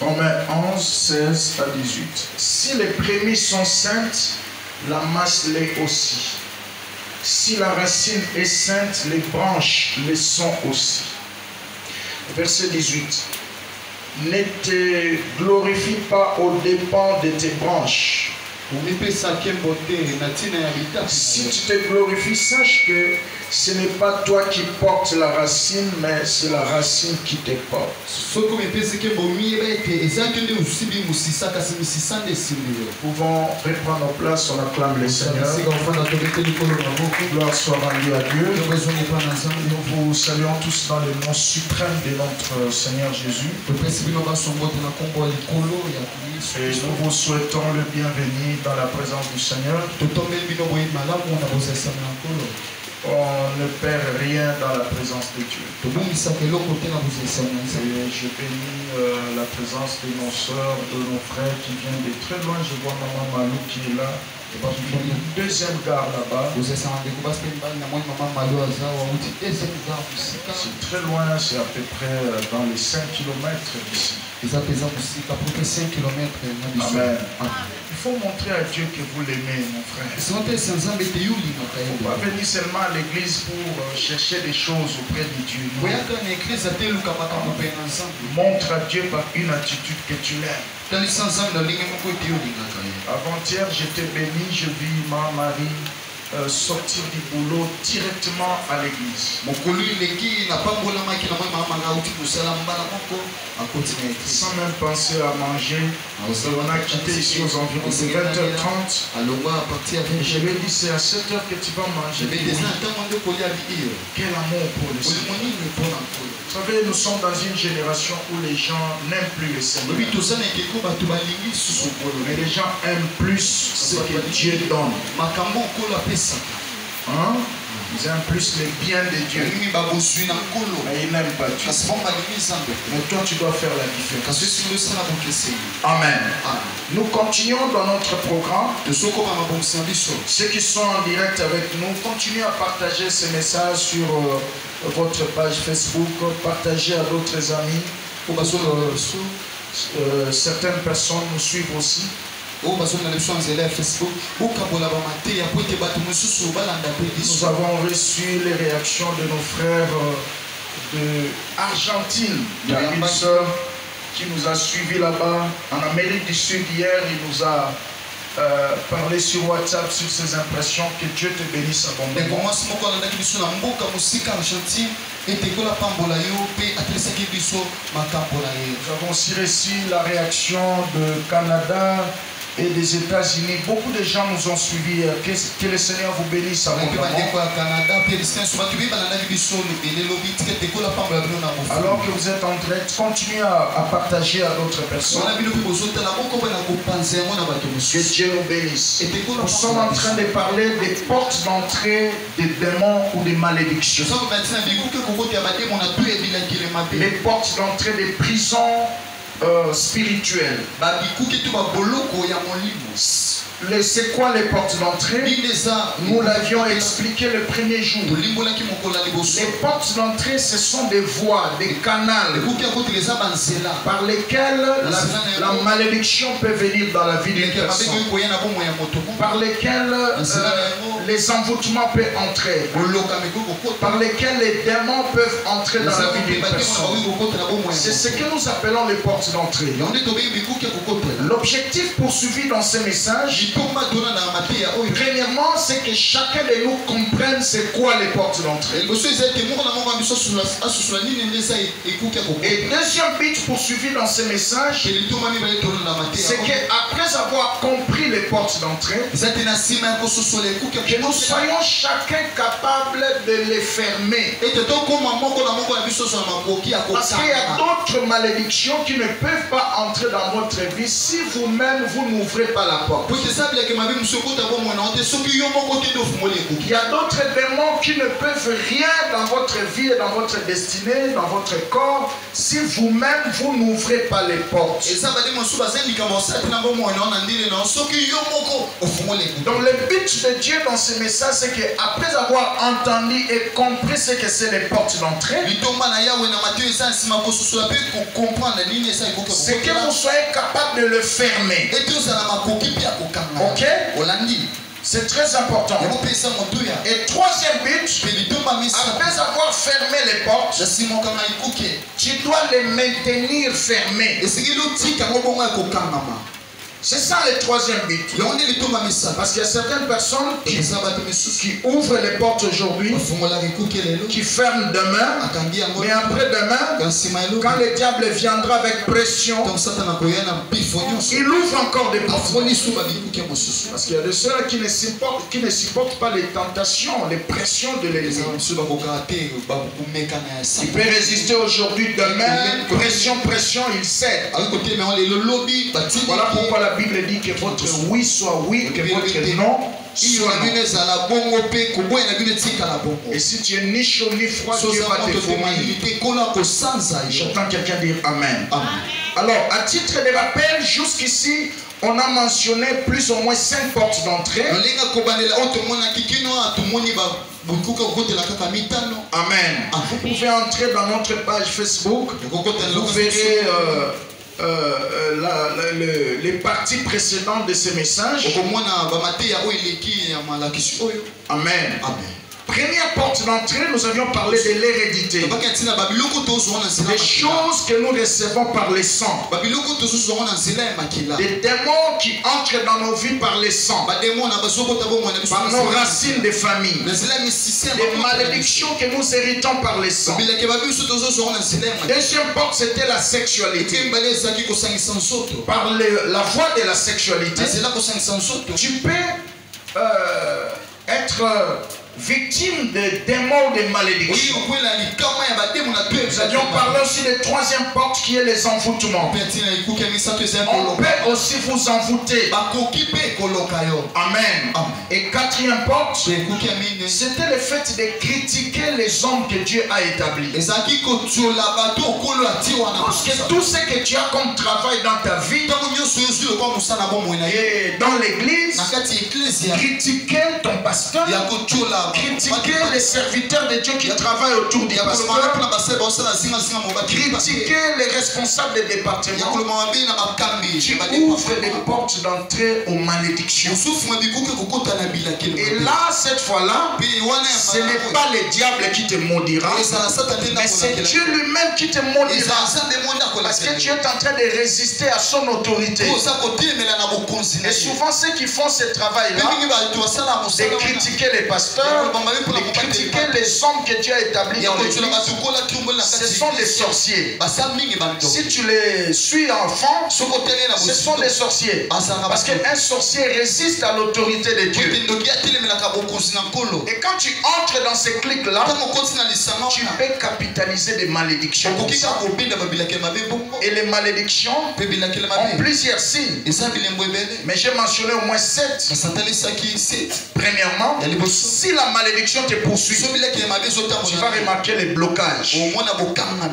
Romains 11, 16 à 18. Si les prémices sont saintes, la masse l'est aussi. Si la racine est sainte, les branches le sont aussi. Verset 18. Ne te glorifie pas aux dépens de tes branches. Si tu te glorifies, sache que ce n'est pas toi qui portes la racine, mais c'est la racine qui te porte. Nous pouvons reprendre nos places, on acclame le Seigneur. Gloire soit rendue à Dieu. Nous vous saluons tous dans le nom suprême de notre Seigneur Jésus. Et nous vous souhaitons le bienvenu dans la présence du Seigneur. On ne perd rien dans la présence de Dieu. Et je bénis euh, la présence de nos soeurs, de nos frères qui viennent de très loin. Je vois Maman Malou qui est là. Une deuxième gare là-bas. C'est très loin, c'est à peu près euh, dans les 5 km d'ici. Amen. Il faut montrer à Dieu que vous l'aimez, mon frère. Il ne faut pas venir seulement à l'église pour euh, chercher des choses auprès de Dieu. Montre à Dieu par une attitude que tu l'aimes. Avant-hier, j'étais béni, je vis ma Marie euh, sortir du boulot directement à l'église. Sans même penser à manger. On a quitté ici aux environs de 20h30. Et je lui ai dit, c'est à 7h que tu vas manger. Quel amour pour le Seigneur. Vous savez, nous sommes dans une génération où les gens n'aiment plus le Seigneur. Mais les gens aiment plus ce que Dieu donne. Hein? Ils aiment plus les biens de Dieu. Mais ils n'aiment pas Dieu. Mais toi, tu dois faire la différence. Amen. Nous continuons dans notre programme. Ceux qui sont en direct avec nous, continuez à partager ces messages sur euh, votre page Facebook, partagez à d'autres amis. Parce que, euh, certaines personnes nous suivent aussi. Nous avons reçu les réactions de nos frères euh, de Argentine. Il y a une soeur qui nous a suivis là-bas. En Amérique du Sud, hier, il nous a euh, parlé sur WhatsApp sur ses impressions. Que Dieu te bénisse abondamment. Nous avons aussi reçu la réaction de Canada et des États-Unis. Beaucoup de gens nous ont suivis. Euh, Que, que le Seigneur vous bénisse. Alors que vous êtes en direct, continuez à, à partager à d'autres personnes. Que Dieu nous bénisse. Nous sommes en train de parler des portes d'entrée des démons ou des malédictions. Les portes d'entrée des prisons euh, spirituelles. Les- C'est quoi les portes d'entrée? Nous l'avions expliqué le premier jour. Les portes d'entrée, ce sont des voies, des canaux par lesquels la, la malédiction peut venir dans la vie d'une personne. Par lesquels euh, les envoûtements peuvent entrer. Par lesquels les démons peuvent entrer dans la vie d'une personne. C'est ce que nous appelons les portes d'entrée. L'objectif poursuivi dans ce message, premièrement, c'est que chacun de nous comprenne c'est quoi les portes d'entrée. Et deuxième but poursuivi dans ce message, c'est qu'après avoir compris les portes d'entrée, que nous soyons chacun capable de les fermer. Parce qu'il y a d'autres malédictions qui ne peuvent pas entrer dans votre vie si vous-même vous n'ouvrez pas la porte. Il y a d'autres démons qui ne peuvent rien dans votre vie et dans votre destinée, dans votre corps, si vous-même vous n'ouvrez pas les portes. Donc le but de Dieu dans ce message, c'est qu'après avoir entendu et compris ce que c'est les portes d'entrée, c'est que vous soyez capable de le fermer. Ok? C'est très important. Et troisième but, après avoir fermé les portes, tu dois les maintenir fermées. C'est ça le troisième but. Parce qu'il y a certaines personnes qui, ouvrent les portes aujourd'hui, qui ferment demain, mais après demain, quand le diable viendra avec pression, il ouvre encore des portes. Parce qu'il y a de ceux qui ne supportent, qui ne supportent pas les tentations, les pressions de l'Église. Il peut résister aujourd'hui, demain, pression, pression, il cède. Voilà pourquoi la Bible dit que votre oui soit oui, que votre non soit non. Et si tu es ni chaud ni froid, Dieu va te vomir. J'entends quelqu'un dire Amen. Alors, à titre de rappel, jusqu'ici, on a mentionné plus ou moins cinq portes d'entrée. Amen. Vous pouvez entrer dans notre page Facebook. Vous verrez euh, euh, la, la, le, les parties précédentes de ce message. Amen. Amen. Première porte d'entrée, nous avions parlé de l'hérédité. Des choses que nous recevons par les sangs. Des démons qui entrent dans nos vies par les sangs. Par nos racines de famille. Des malédictions que nous héritons par les sangs. Deuxième porte, c'était la sexualité. Par le, la voie de la sexualité, tu peux euh, être victime de démons de malédiction. Nous avions parlé aussi de troisième porte qui est les envoûtements. On peut aussi vous envoûter. Amen. Et quatrième porte, c'était le fait de critiquer les hommes que Dieu a établis. Parce que tout ce que tu as comme travail dans ta vie, et dans l'église, critiquer ton pasteur, critiquer les serviteurs de Dieu qui travaillent autour du critiquer les responsables des départements, tu ouvres des portes d'entrée aux malédictions. Et là, cette fois-là, ce n'est pas le diable qui te maudira, mais c'est Dieu lui-même qui te maudira. Parce que tu es en train de résister à son autorité. Et souvent, ceux qui font ce travail-là, de critiquer les pasteurs, de critiquer les hommes que Dieu a établis dans l'église, ce sont des sorciers. Si tu les suis enfant, ce sont des sorciers. Parce qu'un sorcier résiste à l'autorité de Dieu. Et quand tu entres dans ces clics-là, tu peux capitaliser des malédictions. Et les malédictions ont plusieurs signes. Mais j'ai mentionné au moins sept. Premièrement, si la malédiction te poursuit, tu vas remarquer les blocages,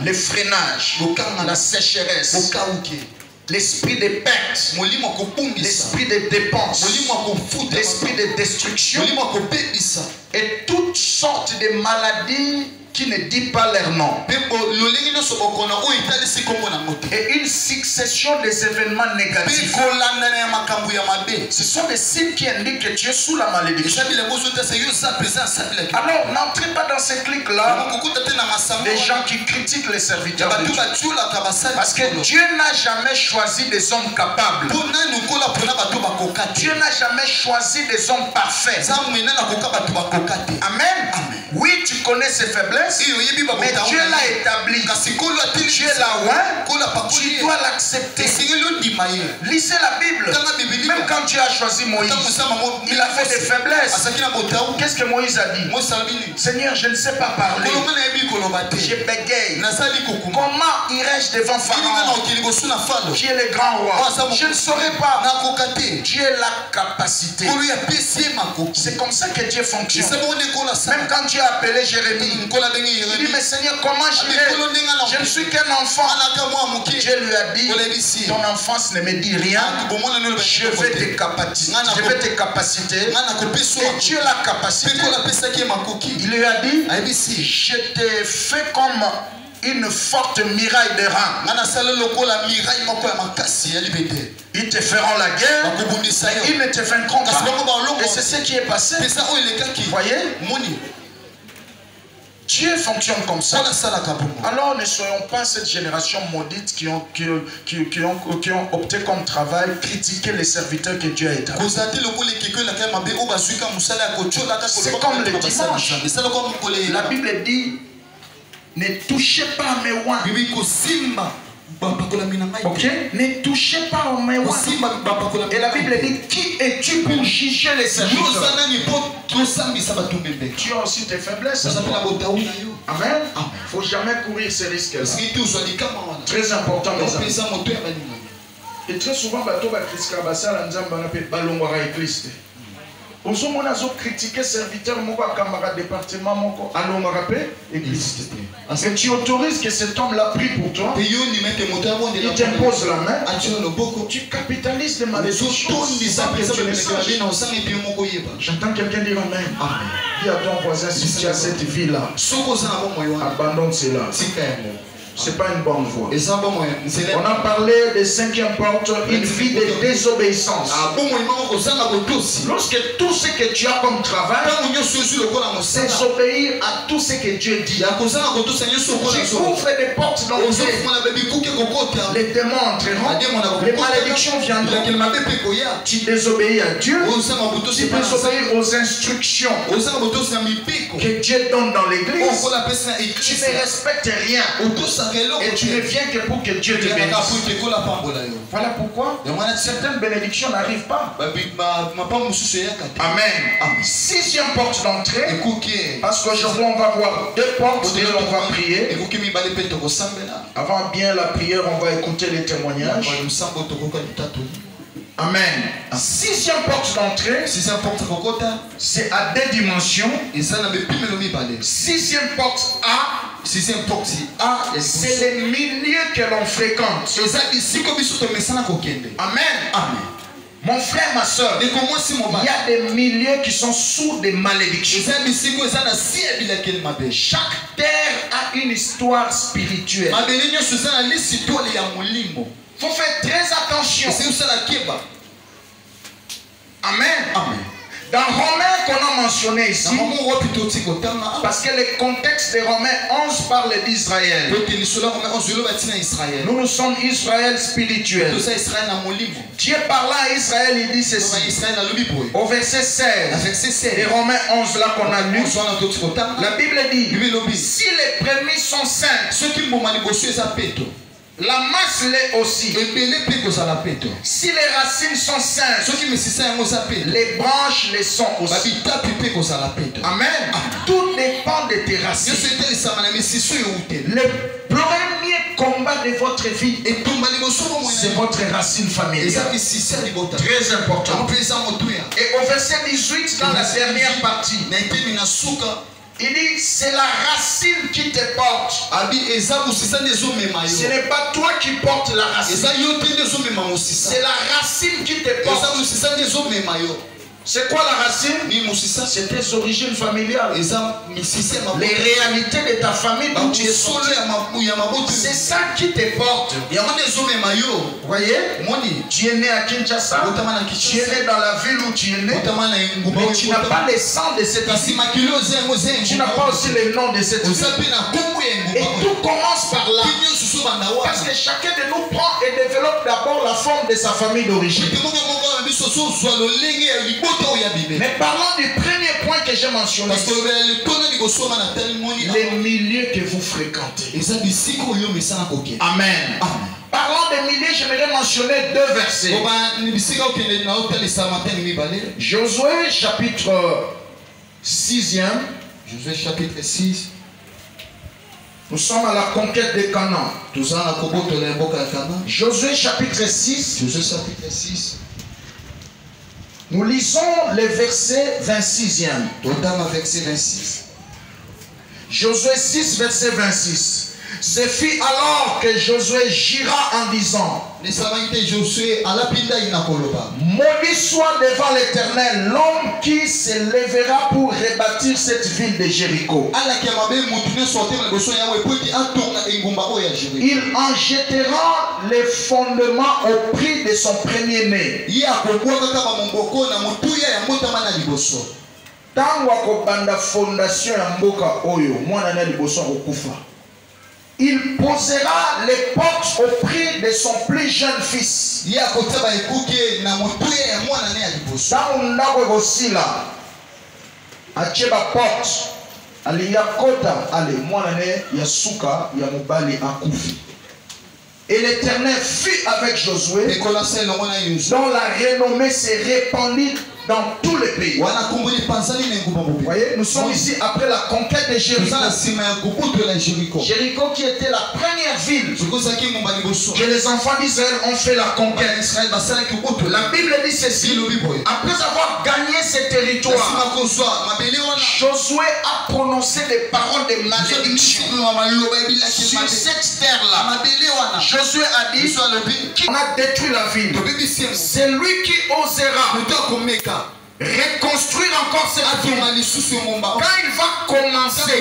les freinages, la sécheresse, l'esprit de perte, l'esprit de dépense, l'esprit de destruction et toutes sortes de maladies qui ne dit pas leur nom. Et une succession des événements négatifs. Ce sont des signes qui indiquent que tu es sous la malédiction. Alors, n'entrez pas dans ces clics-là. Des gens qui critiquent les serviteurs de Dieu. Parce que Dieu n'a jamais choisi des hommes capables. Dieu n'a jamais choisi des hommes parfaits. Amen. Oui, tu connais ses faiblesses. Mais Dieu l'a établi. Dieu l'a oint. Tu dois l'accepter. Lisez la Bible. Même quand Dieu a choisi Moïse, il a fait des faiblesses. Qu'est-ce que Moïse a dit? Seigneur, je ne sais pas parler. Je bégaye. Comment irais-je devant Pharaon? Qui est le grand roi? Je ne saurais pas. Dieu la capacité. C'est comme ça que Dieu fonctionne. Même quand Dieu a appelé Jérémie, il dit, mais Seigneur, comment je vais? Je ne suis qu'un enfant. Dieu lui a dit, ton enfance ne me dit rien, je vais te capaciter. Je vais te capaciter. Et Dieu la capacité. Il lui a dit, je t'ai fait comme une forte miraille de rang. Ils te feront la guerre, ils ne te vaincront pas. Et c'est ce qui est passé. Vous voyez? Dieu fonctionne comme ça. Alors ne soyons pas cette génération maudite qui ont, qui, qui, qui ont, qui ont opté comme travail, critiquer les serviteurs que Dieu a établis. C'est comme le dimanche. La Bible dit ne touchez pas à mes oins. Ok? Ne touchez pas mes oins. Et la Bible dit Qui es-tu pour juger les serviteurs Tu as aussi tes faiblesses. Amen. Il ne faut jamais courir ces risques-là. Très important, mes amis. Et très souvent, bateau va critiquer basala nzamba na pe balongwaka église te ozomona azocritiquer serviteur moko akambaka département moko. Alongwaka mpe église. Te mais tu autorises que cet homme l'a pris pour toi. Il t'impose la main. Tu capitalises de malédiction j'entends quelqu'un dire amen. Dis à ton voisin si tu as cette vie là abandonne cela c'est pas une bonne voie. On a parlé de cinquième porte, une vie de désobéissance. Lorsque tout ce que tu as comme travail, c'est obéir à tout ce que Dieu dit. Tu ouvres des portes dans le Les démons entreront, les malédictions viendront. Tu désobéis à Dieu, tu désobéis aux instructions. Que Dieu donne dans l'église. Tu ne respectes rien. Et tu ne viens que pour que Dieu te bénisse. Voilà pourquoi certaines bénédictions n'arrivent pas. Amen. Sixième porte d'entrée. Parce qu'aujourd'hui on va voir deux portes et on va prier. Avant bien la prière, on va écouter les témoignages. Amen. Sixième porte d'entrée, c'est à deux dimensions. Sixième porte Sixième porte A, c'est les milieux que l'on fréquente. Amen. Amen. Mon frère, ma soeur, il y a des milieux qui sont sous des malédictions. Chaque terre a une histoire spirituelle. Il faut faire très attention. Amen. Amen. Dans Romains qu'on a mentionné ici, parce que le contexte de Romains 11 parle d'Israël. Nous, nous sommes Israël spirituel. Dieu parlant à Israël, il dit ceci. Au verset 16 de Romains 11 là qu'on a lu, la Bible dit, si les prémices sont saintes, la masse l'est aussi. Si les racines sont saines, les branches les sont aussi. Amen. Tout dépend de tes racines. Le premier combat de votre vie, c'est votre racine familiale. Très important. Et au verset 18, dans la dernière partie, il dit, c'est la racine qui te porte. Ce n'est pas toi qui portes la racine. C'est la racine qui te porte. C'est quoi la racine C'est tes origines familiales. Les réalités de ta famille d'où tu es sorti. C'est ça qui te porte. Vous voyez Tu es né à Kinshasa. Tu es né dans la ville où tu es né. Mais tu n'as pas le sang de cette ville. Tu n'as pas aussi le nom de cette ville. Et tout commence par là. Parce que chacun de nous prend et développe d'abord la forme de sa famille d'origine. Mais parlons du premier point que j'ai mentionné. Les milieux que vous fréquentez. Amen. Parlant des milliers, j'aimerais mentionner deux versets. Josué chapitre 6e. Josué chapitre 6. Nous sommes à la conquête de Canaan. Josué chapitre 6. Josué chapitre 6. Nous lisons le verset 26e. verset 26. Josué 6, verset 26. Ce fut alors que Josué gira en disant Maudit soit devant l'éternel l'homme qui se lèvera pour rebâtir cette ville de Jéricho. Il en jettera les fondements au prix de son premier-né. ntango akobanda fondation ya mboka oyo mwana na liboso akokufa il posera les portes au prix de son plus jeune fils. Ntango ndako ekosila atie baporte alingi akota ale mwana ne ya suka ya mobali akufi. Et l'éternel fut avec josué. Dont la renommée se répandit dans tous les pays. Vous voyez, nous sommes ici après la conquête de Jéricho. Jéricho qui était la première ville que les enfants d'Israël ont fait la conquête. La Bible dit ceci. Après avoir gagné ces territoires, Josué a prononcé des paroles de malédiction sur cette terre-là. Josué a dit on a détruit la ville. C'est lui qui osera reconstruire encore cette ville. Quand il va commencer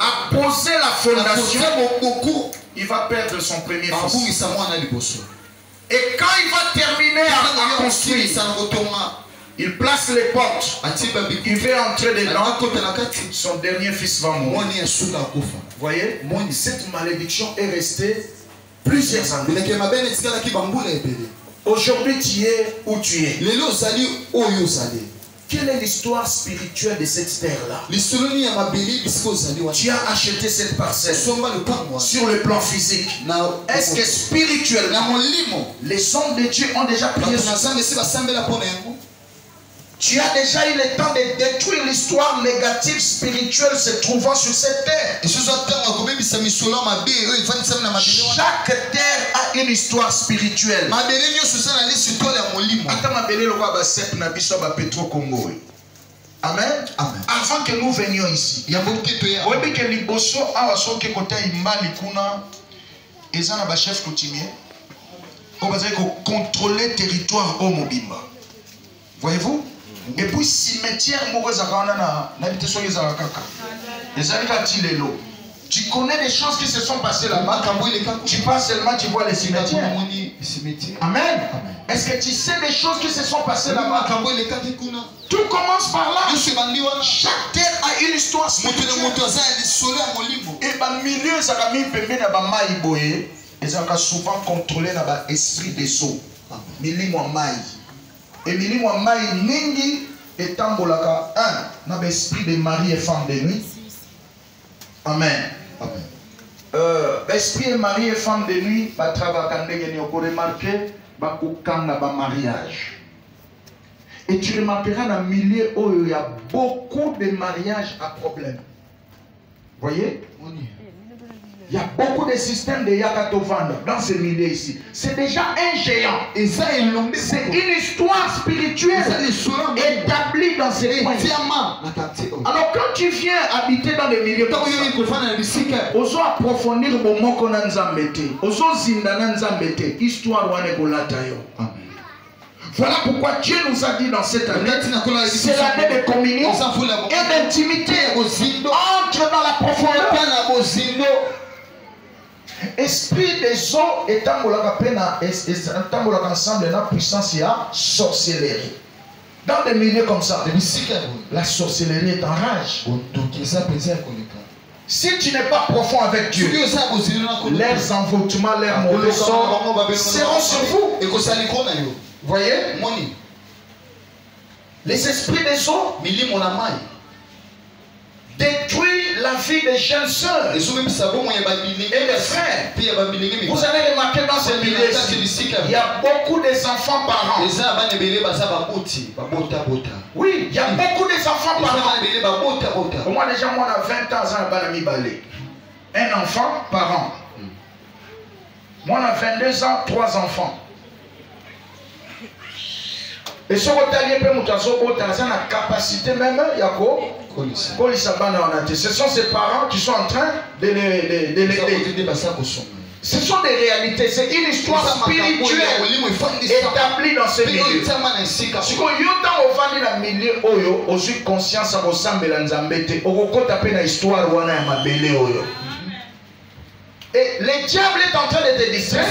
à poser la fondation, il va perdre son premier fils. Et quand il va terminer à, à construire, il place les portes. Il veut entrer dedans. Son dernier fils va mourir. Vous voyez, cette malédiction est restée plusieurs années. Aujourd'hui, tu es où tu es. Quelle est l'histoire spirituelle de cette terre-là? Tu as acheté cette parcelle. Sur le plan physique. Est-ce que spirituellement, les hommes de Dieu ont déjà prié sur tu as déjà eu le temps de détruire l'histoire négative spirituelle se trouvant sur cette terre. Chaque terre a une histoire spirituelle. Amen? Amen. Avant que nous venions ici, oyebi ke liboso awa soki ekota imbali kuna eza na bachef coutumier oyo bazali kocontrôle territoire oyo mobimba voyez-vous? Et puis cimetière moko ezalaka wana na nayebi te soki ezalaka kaka. Ezali kaka ti lelo tu connais des choses qui se sont passées là-bas. Tu passes seulement tu vois les cimetières. Amen. Est-ce que tu sais des choses qui se sont passées là-bas? tout commence par là. Chaque terre a une histoire spirituelle. et bamilieu ezalaka mi pembeni ya bamai boye ezalaka souvent contrôlé na baesprit des eaux. Milimo ya mai emilimo ya mai mingi un. Na de mari et femme de nuit amen. Euh, baesprit et mari et femme de nuit batravaka ndenge nini okoremarke bakokanga bamariage et tu remarqueras na milieu oyo ya beaucoup de mariages à problème. Voyez Il y a beaucoup de systèmes de Yakatovanda dans ce milieu ici. C'est déjà un géant. C'est une histoire spirituelle établie dans ces coins. Alors quand tu viens habiter dans les milieux ozo approfondir bomoko na nzambe te ozozinda na nzambe te histoire wana ekolata yo Voilà pourquoi Dieu nous a dit dans cette année, c'est l'année de communion et d'intimité. Entre dans la profondeur. Esprit des eaux etambolaka mpe na etambolaka ensemble na puissance ya sorcellerie. Dans des milieux comme ça la sorcellerie est en rage. Si tu n'es pas profond avec Dieu leurs envoûtements leurs mauvais sorts seront sur vous. voyez? Les esprits des eaux détruit la vie des jeunes sœurs et des frères. Vous allez remarquer dans ce milieu il y a beaucoup d'enfants par an. Oui, il y a beaucoup d'enfants par an. Moi déjà, moi, on a 20 ans, un enfant par an. Moi, on a 22 ans, trois enfants. Et soki otali ye mpe moto azobota aza na capacité même ya bana wana te ce sont ses parents qui sont en train de le- de- de eza l'aider ce sont des réalités c'est une histoire spirituelle établie dans ce milieu. sikoyo yo ntango ovandi na milieu oyo ozwi conscience ya kosambela nzambe te okokɔta mpe na histoire wana ya mabele oyo et le diable est en train de te distraire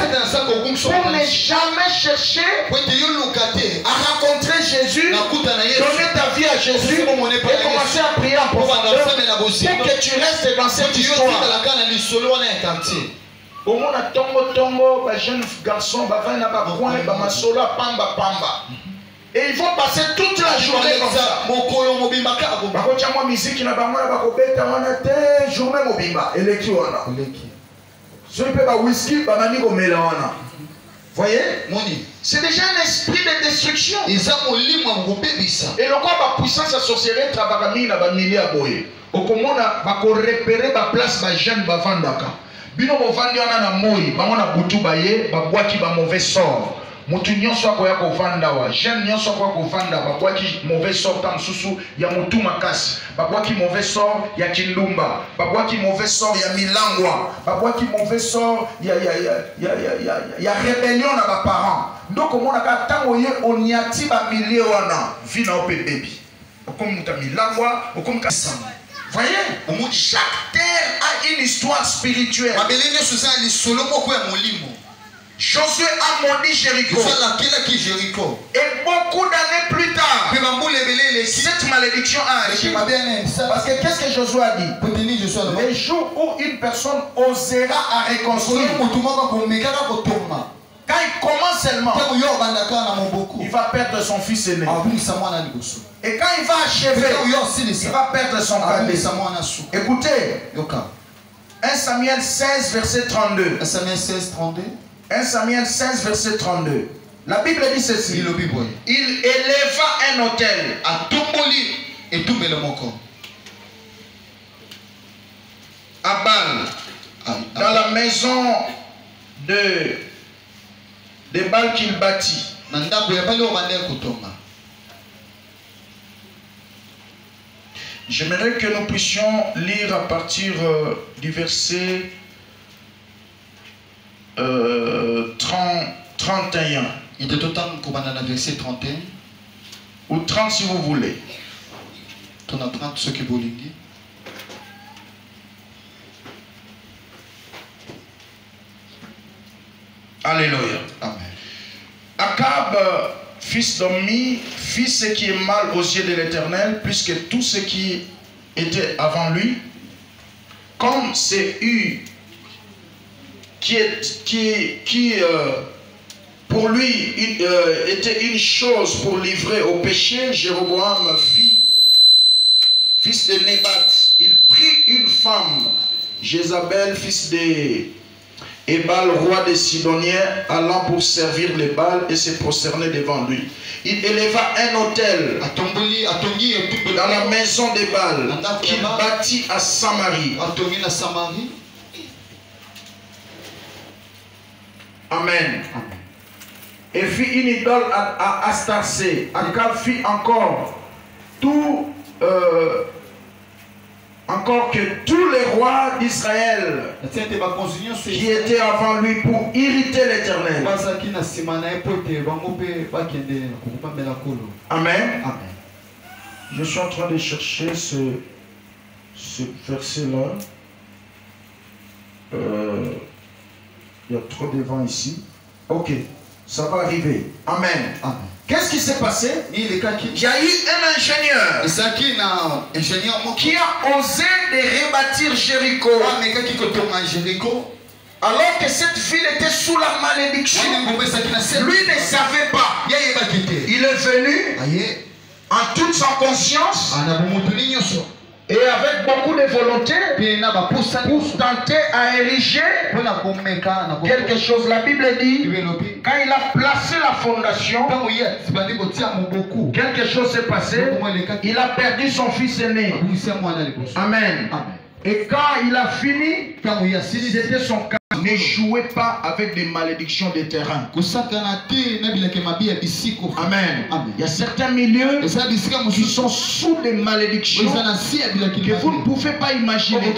pour ne jamais chercher à rencontrer Jésus donner ta vie à Jésus et commencer à prier en profondeur. pour que tu restes dans cette histoire bajeune garçon bavandi na bacoin bamasolo apamba-pamba et ils vont passer toute la journée comme ça. kolekisa mokolo mobimba kaka ko- bakotya mwa miziki na bango wana bakobeta wana te journée mobimba. Eleki wana soki mpe bawiski babandi komela wana voyez moni. C'est déjà un esprit de destruction. Eza molimo ya kobebisa eloko bapuissance ya sorcellerie etrabaka mingi na bamilie ya boye okomona bakorepere baplace bajeune bavandaka bino bovandi wana na moi bango na butu baye babwaki bamauvais sort motu nyonso akoya kovanda wa. Jeune nyonso akoya kovanda. Babwaki mauvais sort ta mosusu ya motu makasi. Babwaki mauvais sort ya kindumba. Babwaki mauvais sort ya milangwa. Babwaki mauvais sort ya, ya, ya, ya, ya, ya, ya rébellion na baparent. Nde okomonaka ntango ye oniati bamilie wana vi na yo mpe bebi okomi moto ya milangwa okomi ka voyez chaque terre a une histoire spirituelle. Mabele nyonso eza lisolo moko Josué a maudit Jéricho. Et beaucoup d'années plus tard cette malédiction a agi. Parce que qu'est-ce que Josué a dit? Les jours où une personne osera à reconstruire quand il commence seulement il va perdre son fils aîné. Liboso et quand il va achever il va perdre son mwana su écoutez yoka. 1 Samuel 16 verset 32 samuel 16 32 1 Samuel 16 verset 32 la Bible dit ceci. Il éleva un hôtel atomboli etumbelo moko à Bâle Ah, dans ah, la maison de, de Bâle qu'il bâtit. J'aimerais que nous puissions lire à partir euh, du verset euh, 30 31 ete totanga kobanda na verset 31 ou 30 si vous voulez. to na 30 soki bolingi Alléluia. amen Akab, euh, fils d'Omni, fit ce qui est mal aux yeux de l'Éternel, puisque tout ce qui était avant lui, comme c'est eu qui, est, qui, qui euh, pour lui une- euh, était une chose pour livrer au péché, Jéroboam fit, fils de Nébat, il prit une femme, Jézabel, fils de Ebal, roi des Sidoniens, allant pour servir les Baals et se prosterner devant lui. Il éleva un hôtel dans la maison des Baals qu'il bâtit à Samarie. atongi na samarie Amen. Et fit une idole à, à Astarté. Akab fit encore tout, euh, encore que tous les rois d'Israël qui étaient avant lui pour irriter l'éternel. Amen. amen Je suis en train de chercher ce, ce verset-là. Euh, il y a trop de vent ici. Ok, ça va arriver. Amen. amen Qu'est-ce qui s'est passé? Il y a eu un ingénieur. Qui a osé de rebâtir Jéricho. Kotonga jeriko alors que cette ville était sous la malédiction. se Lui ne savait pas. Il est venu en toute sa conscience et avec beaucoup de volonté pour tenter à ériger quelque chose. La Bible dit, quand il a placé la fondation, quelque chose s'est passé. Il a perdu son fils aîné. liboso Amen. Et quand il a fini, c'était son cas. Ne jouez pas avec des malédictions de terrain. Amen. Amen. Il y a certains milieux qui sont sous des malédictions que vous ne pouvez pas imaginer.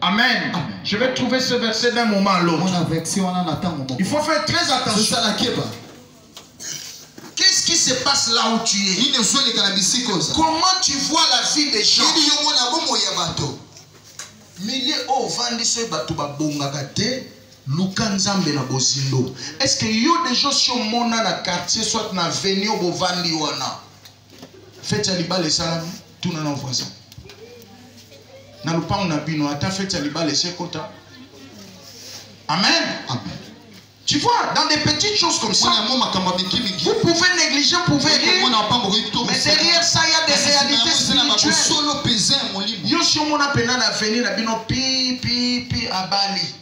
Amen. Je vais trouver ce verset d'un moment à l'autre. Il faut faire très attention. Qu'est-ce qui se passe là où tu es? Comment tu vois la vie des gens? Milieu oyo ovandi so bato babongaka te luka nzambe na bozindo. Est ce que yo deja si omona na quartier soit na veni oyo bovandi wana? Fete ya libala esalami tuna na voisin na lupango na bino ata fete ya amen? Amen. Tu vois dans des petites choses comme ça vous pouvez négliger vous pouvez rire. mais derrière ça il y a des réalités spirituelles. yo si omona mpena na avenir na bino pi pi pi abali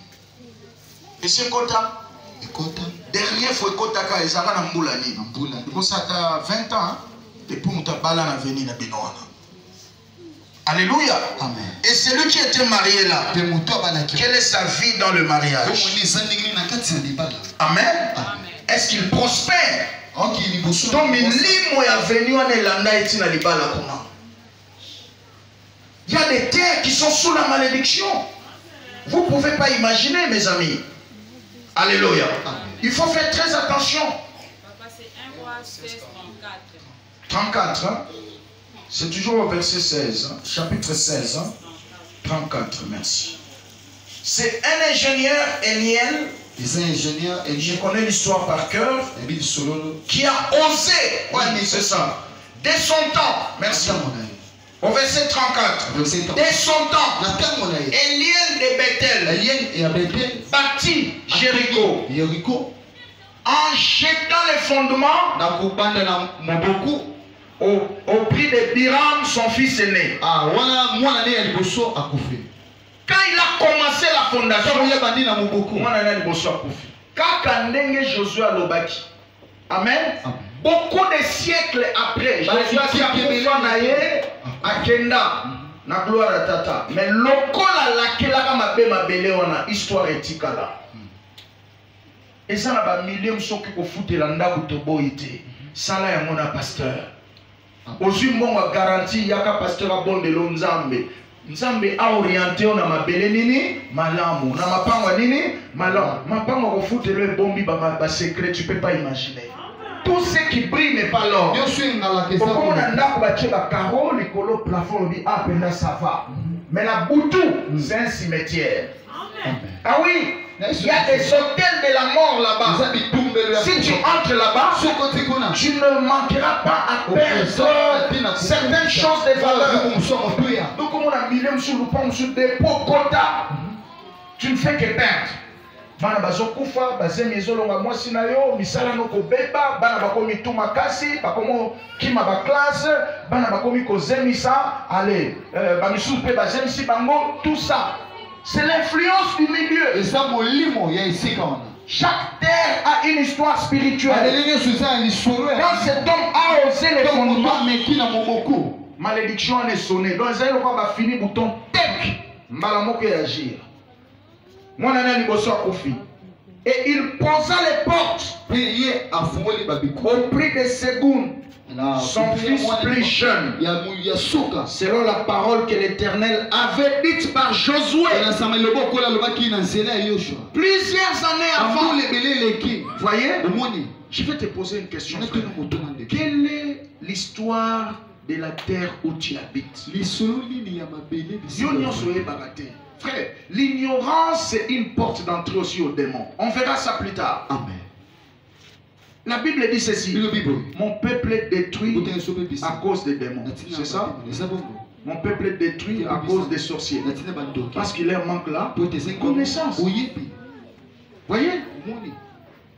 esi ekota derrière fo ekotaka ezalaka na mbula nini liboso ata 20 ans depuis moto abala na avenir na bino wana alléluia. Amen. et celui qui était marié là quelle est sa vie dans le mariage? Amen. Est-ce qu'il prospère? To milimo ya veni wana elanda eti na libala kuna il y a des terres qui sont sous la malédiction. Vous pouvez pas imaginer mes amis. Alléluia. Il faut faire très attention. Papa, c'est 1 roi 16, 34. 34 hein? C'est toujours au verset 16 hein? chapitre 16 hein? 34 merci. C'est un ingénieur Eliel. Je connais l'histoire par cœur. Qui a osé. Ouais, c'est ça. Dès son temps merci. Au verset 34 dès son temps Eliel de Bethel. Bâtit Jéricho. En jetant les fondements au, au prix de Biram, son fils aîné. Ah, wana mwana ne ya liboso akufi Quand il a commencé la fondation, na moboko mwana na liboso akufi. kaka ndenge Josué alobaki. Amen. Amen. Beaucoup de siècles après, Bah, Josué il- akufa na ye akenda na gloire ya tata. Mais lokola alakelaka mabe mabele wana histoire etikala. eza na bamilie mosusu okoki kofutela ndako toboyi te sala yango na paster ozwi mbongo ya garanti yaka paster abondelo nzambe. Nzambe aoriente yo na mabele nini? Malamu. Na mapango ya nini? Malamu. Mapango ya kofutela ebombi basekret tu peux pas imaginer. Tout ce qui brille n'est pas l'or okomona ndako batie bakaro likolo plafond lobi ah mpenza ça va. Mais na butu c'est un cimetière. Amen. ah oui il y a des hôtels de la mort là-bas. Si tu entres là-bas, tu ne manqueras pas à perdre certaines choses de valeur. Donc, comme on a mis sur le pont, sur des pots quota, tu ne fais que perdre. bana bazokufa bazemi ezolonga mwasi na yo misala no kobeba bana bakomi tu makasi bakomi kima baklasse bana bakomi kozemisa ale euh, bamisusu mpe bazemisi bango tout ça c'est l'influence du milieu chaque terre a une histoire spirituelle Quand cet homme a osé les fondements, malédiction en est sonnée. Donc, ils ont fini bouton tek. Mbala moko agir. Nana liboso akufi. Et il posa les portes au prix des secondes. Son fils plus jeune. Selon la parole que l'Éternel avait dite par Josué plusieurs années avant. Voyez? Je vais te poser une question. frère. Quelle est l'histoire de la terre où tu habites? Frère, l'ignorance c'est une porte d'entrée aussi au démon. On verra ça plus tard. amen La Bible dit ceci. Mon peuple est détruit à cause des démons. C'est ça? Mon peuple est détruit à cause des sorciers. Parce qu'il leur manque là. Connaissance. Voyez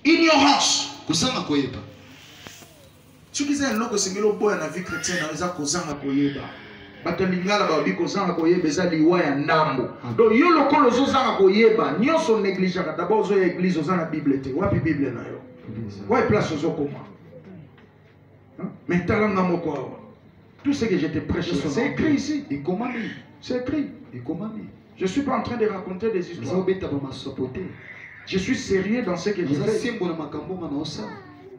Ignorance. soki eza eloko esengeli oboya na vie chrétienne eza kozanga koyeba. Bato ya lingala balobi kozanga koyeba eza liwa ya ndambo. Donc yo lokola ozozanga koyeba nyonso onégligeaka dabord ozoya oza na bible te. Wapi bible na yo? Wapi place ozokoma Hein? mais talanga moko awa tout ce que je te prêche c'est écrit ici c'est écrit Je ne suis pas en train de raconter des histoires. Je suis sérieux dans ce que je fais.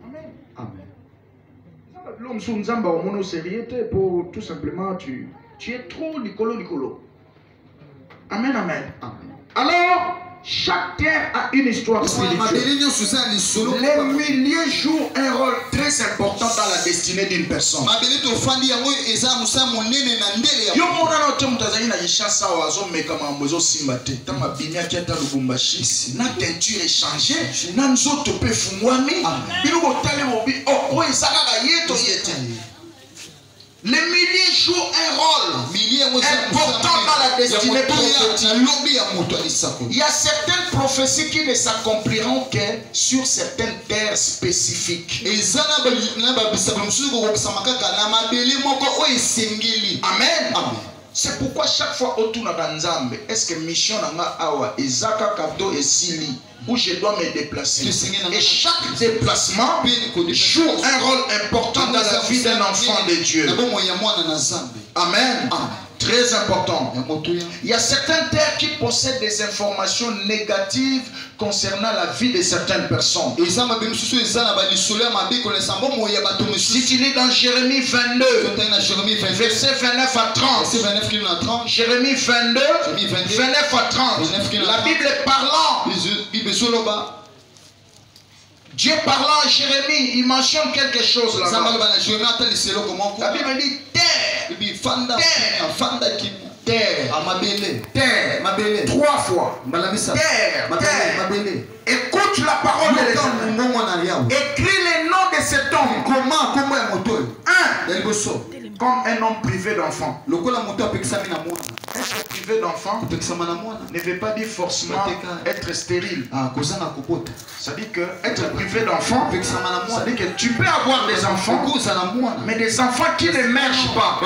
Amen. amen L'homme sous Nzamba au mono sérieux pour tout simplement tu, tu es trop licolo licolo. Amen, amen. amen Alors, chaque terre a une histoire. Spirituelle. Les milieux jouent un rôle très important dans la destinée d'une personne. mabele tofandi yango eza mosala monene na ndele ya yo monana te moto azali na kinshasa awa azomeka makambo ezosimba te. Ntango abimiaki ata lubumbashi na teinture echange na nzoto mpe efungwami bino botali bobi. O oyo eza kaka ye to ye te le milieu joue un rôle Important dans la destinée prophétique. il y a certaines prophéties qui ne s'accompliront que sur certaines terres spécifiques amen c'est pourquoi chaque fois otunaka nzambe est ce que mission na nga awa? Eza kaka to esili où je dois me déplacer. Et chaque déplacement joue un rôle important dans la vie d'un enfant de Dieu. Amen. Très important. Il y a certaines terres qui possèdent des informations négatives concernant la vie de certaines personnes. Si tu lis dans Jérémie 22 totangi na jérémie 29 verset 29 à 30 verset 29 kilo na 30 Jérémie 22, Jérémie 22, 29 à 30. 29 qui La Bible est parlant. Dieu parlant à Jérémie, il mentionne quelque chose là-bas. La Bible dit terre, Terre. terre, amabele terre, trois fois. Terre, terre. Écoute la parole de l'Éternel. Écris les noms comme un homme privé d'enfant. mwana. Être privé d'enfant ne veut pas dire forcément être stérile. Ah, Ça dit que être privé d'enfant, ça dit que tu peux avoir des enfants, mais des enfants qui n'émergent pas.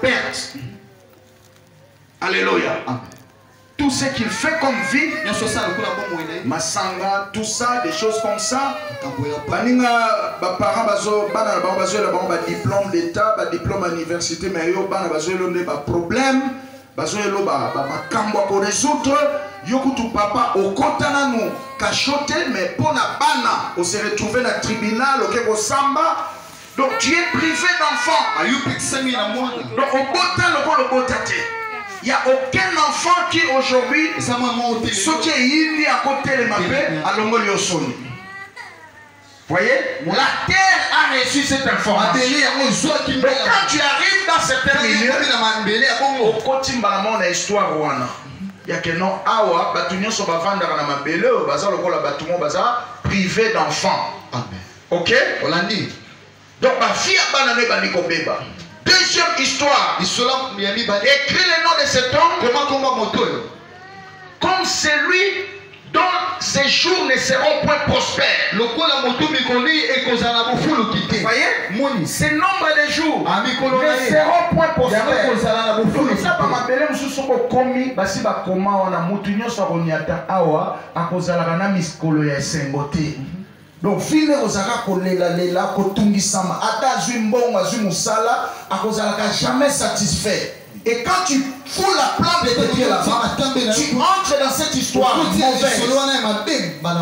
perte. Alléluia. Amen. Tout ce qu'il fait comme vie. Masanga tout ça des choses comme ça. Baninga baparent bazo bana na bango bazoyela bango badiplôme d'état badiplôme ya université mais yo bana bazoyelo nde baproblème bazoyelo ba- ba- makambo ya koresoudre yo kutu papa okota nanu kasho te mais mpo na bana ose retrouve na tribunal oke kosamba donc tu es privé d'enfant. Ayo opekisami na mwana Donc, obota lokola obota te il y a aucun enfant qui aujourd'hui eza mwana moko te soki eyindi akotelema mpe alongoli yo soni. Voyez? La terre a reçu cette information. Donc quand tu arrives dans certains milieux milieu na mabele ya bongo okoti mbala moko na histoire wana yake non awa bato nyonso bavandaka na mabele oyo baza lokola bato moko baza privé d'enfant ok? Olandi donc bafille ya bana no ebandi kobeba deuxième histoire. Écris le nom de cet homme. Comme celui dont ses jours ne seront point prospères. lokola moto mikolo ekozala na bofuluki te Voyez? Moni. Ce nombre de jours Ah, ne seront point prospères. ekozala na bofuluki eza te bamabele mosusu soko okomi basi bakoma wana. Motu nyonso akoniata awa akozalaka na mikolo ya esengo te donc vile ozalaka kolelalela kotungisama ata azwi mbongo azwi mosala akozalaka jamais satisfait. Et quand tu fous la plante de pieds là-bas tu entres dans cette histoire mauvaise.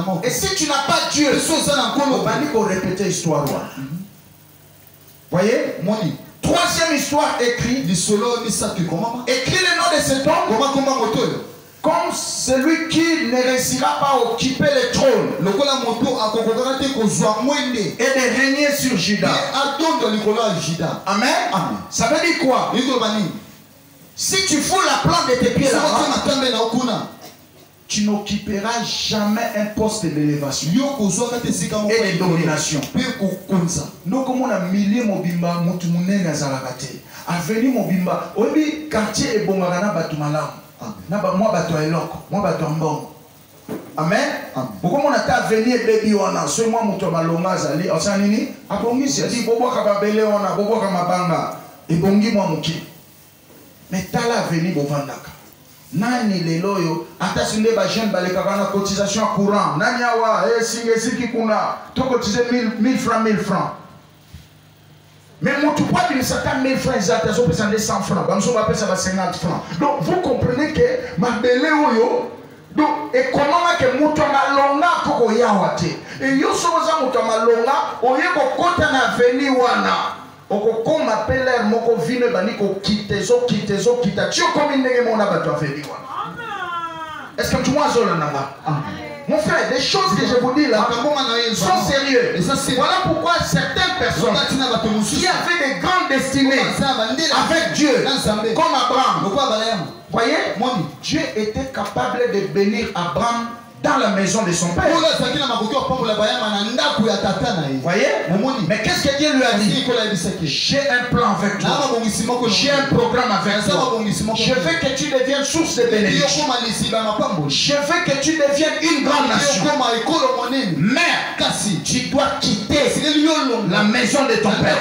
moko et si tu n'as pas Dieu so oza na nkolo obandi korépéter histoire wana voyez? Moni troisième histoire écrit lisolo misato ekomama écrit le nom de cet homme. Comme celui qui ne réussira pas à occuper le trône et de régner sur Juda. Amen. Amen. Ça veut dire quoi? Si tu fous la plante de tes pieds là-bas, tu n'occuperas jamais un poste d'élévation et de domination. mpe kokonza nokomona milie mobimba motu monene azalaka te aveni mobimba oyebi quartier ebongaka na bato malamu Amen. na ba- mwa bato eloko mwa bato mbongo Amen. Okomona ta aveni ebebi wana soki mwa moto ya malonga azali asala nini abongisi adi bobwaka babele wana bobwaka mabanga ebongi mwa moki me tala aveni bovandaka nani lelo oyo ata si nde bajeune balekaka na cotisation ya courant nani awa esinga esiki kuna tokotize 1000 francs 1000 francs mais motu po abimisa ata 1000 francs eza te azopesa nde 100 francs bamosusu bapesa ba 50 francs donc vous comprenez que mabele oyo donc ekomama ke moto ya malonga akoki koyawa te eyo soki oza moto ya malonga oye kokɔta na aveni wana. Okokóma mpe lere moko vino ebandi kokita ezokita ezokita. Ti okomi ndenge mona bato aveni wana. Est ce que azolanda nga? Mon frère des choses que je vous dis là yo sont sérieux. voilà pourquoi certaines personnes qui avaient des grandes destinées. avec Dieu. Comme Abraham? Voyez Dieu était capable de bénir Abraham dans la maison de son père. Voyez mais qu'est-ce que Dieu lui a dit? J'ai un plan avec toi. J'ai un programme avec toi. Je veux que tu deviennes source de bénédiction. Je veux que tu deviennes une grande nation. Mais tu dois quitter la maison de ton père.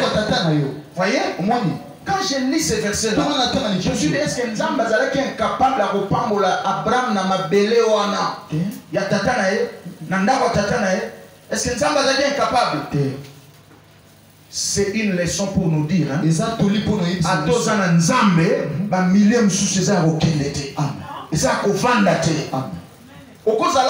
voyez quand je lis ces versets là ntongo na tanga je me suis dit est ce que nzambe azalaki incapable ya kopambola abraham na mabele wana? Ya tata na ye na ndako ya tata na ye. Est ce que nzambe azalaki incapable? Te c'est une leçon pour nous dire hein? ata oza na nzambe bamilie mosusu eza ya kokende te. Amen. eza kovanda te. Okozala